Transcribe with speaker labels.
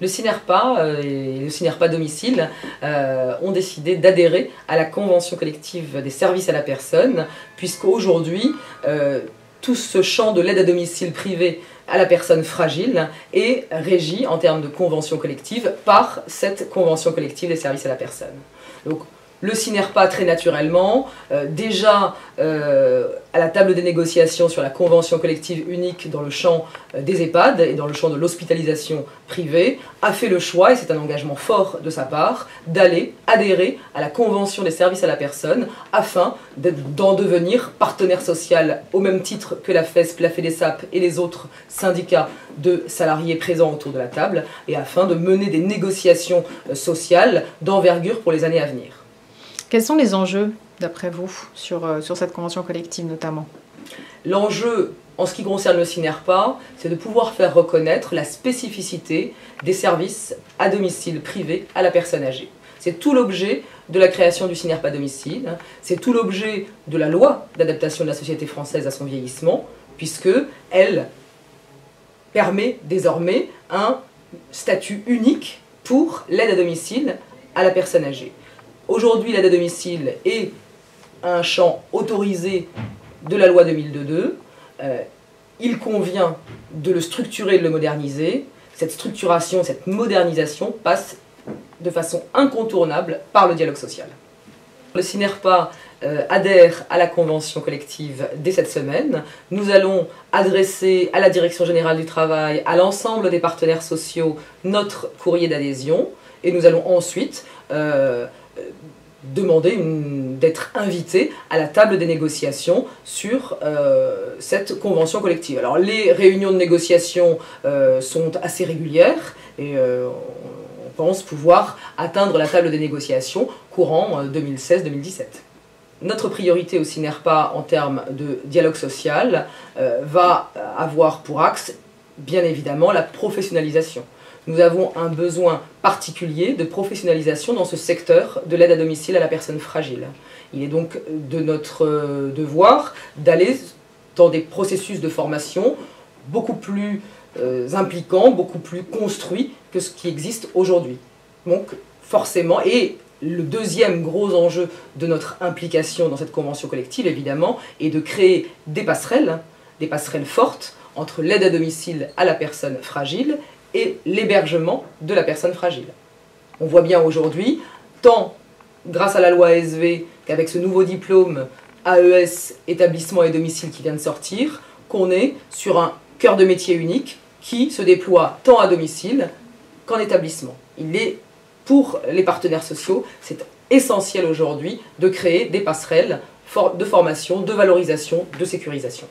Speaker 1: le CINERPA euh, et le CINERPA domicile euh, ont décidé d'adhérer à la convention collective des services à la personne, puisqu'aujourd'hui, euh, tout ce champ de l'aide à domicile privé à la personne fragile est régi en termes de convention collective par cette convention collective des services à la personne. Le CINERPA très naturellement, euh, déjà euh, à la table des négociations sur la convention collective unique dans le champ euh, des EHPAD et dans le champ de l'hospitalisation privée, a fait le choix, et c'est un engagement fort de sa part, d'aller adhérer à la convention des services à la personne afin d'en devenir partenaire social au même titre que la FESP, la FEDESAP et les autres syndicats de salariés présents autour de la table et afin de mener des négociations sociales d'envergure pour les années à venir.
Speaker 2: Quels sont les enjeux, d'après vous, sur, euh, cette convention collective notamment?
Speaker 1: L'enjeu, en ce qui concerne le CINERPA, c'est de pouvoir faire reconnaître la spécificité des services à domicile privé à la personne âgée. C'est tout l'objet de la création du CINERPA domicile, c'est tout l'objet de la loi d'adaptation de la société française à son vieillissement, puisque elle permet désormais un statut unique pour l'aide à domicile à la personne âgée. Aujourd'hui, l'aide à domicile est un champ autorisé de la loi 2002. Euh, il convient de le structurer, de le moderniser. Cette structuration, cette modernisation passe de façon incontournable par le dialogue social. Le CINERPA euh, adhère à la convention collective dès cette semaine. Nous allons adresser à la Direction générale du travail, à l'ensemble des partenaires sociaux, notre courrier d'adhésion. Et nous allons ensuite euh, demander d'être invité à la table des négociations sur euh, cette convention collective. Alors les réunions de négociation euh, sont assez régulières et euh, on pense pouvoir atteindre la table des négociations courant 2016-2017. Notre priorité au CINERPA en termes de dialogue social va avoir pour axe bien évidemment la professionnalisation nous avons un besoin particulier de professionnalisation dans ce secteur de l'aide à domicile à la personne fragile. Il est donc de notre euh, devoir d'aller dans des processus de formation beaucoup plus euh, impliquants, beaucoup plus construits que ce qui existe aujourd'hui. Donc forcément, et le deuxième gros enjeu de notre implication dans cette convention collective, évidemment, est de créer des passerelles, des passerelles fortes entre l'aide à domicile à la personne fragile et l'hébergement de la personne fragile. On voit bien aujourd'hui, tant grâce à la loi ASV qu'avec ce nouveau diplôme AES, établissement et domicile qui vient de sortir, qu'on est sur un cœur de métier unique qui se déploie tant à domicile qu'en établissement. Il est, pour les partenaires sociaux, c'est essentiel aujourd'hui de créer des passerelles de formation, de valorisation, de sécurisation.